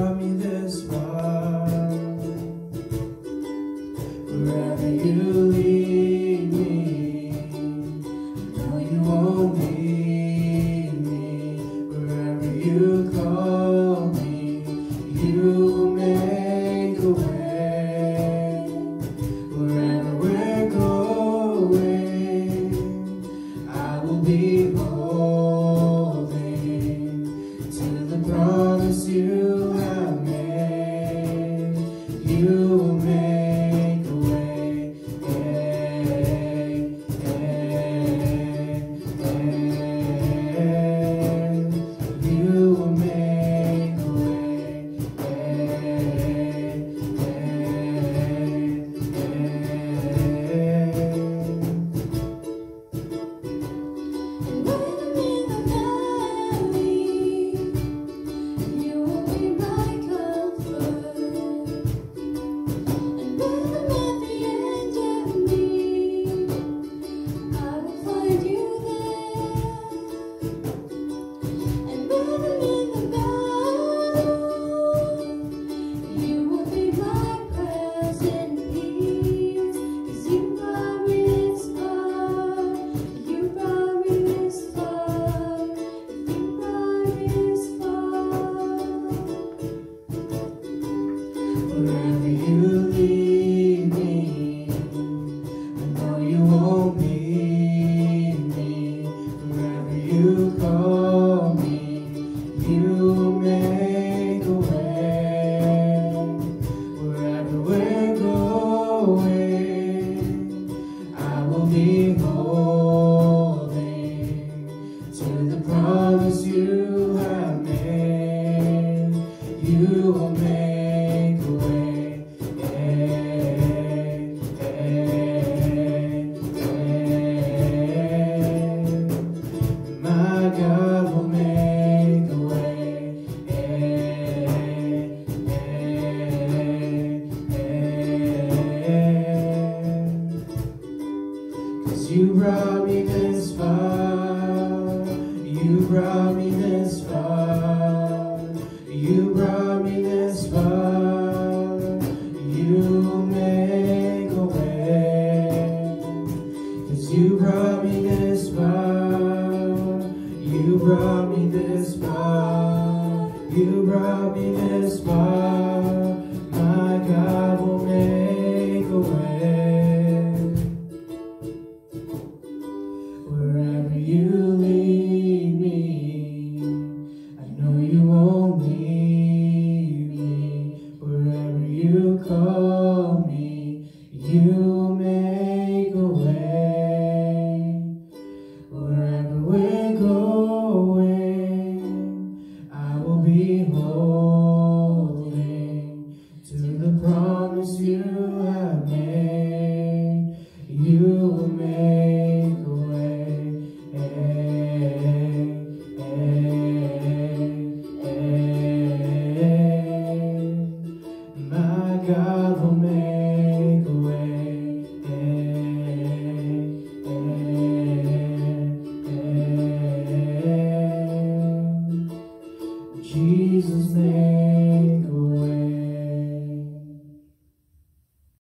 brought me this far. Wherever you lead me, I know you won't leave me. Wherever you call me, you make a way. brought me this far. You brought me this far. You make a way. Cause you brought me this far. You brought me this far. You brought me this far. My God will make obrigado,